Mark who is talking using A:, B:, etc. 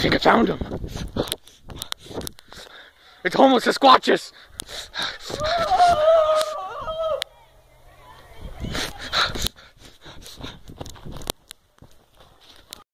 A: think I found him. It's homeless Sasquatches. squatches.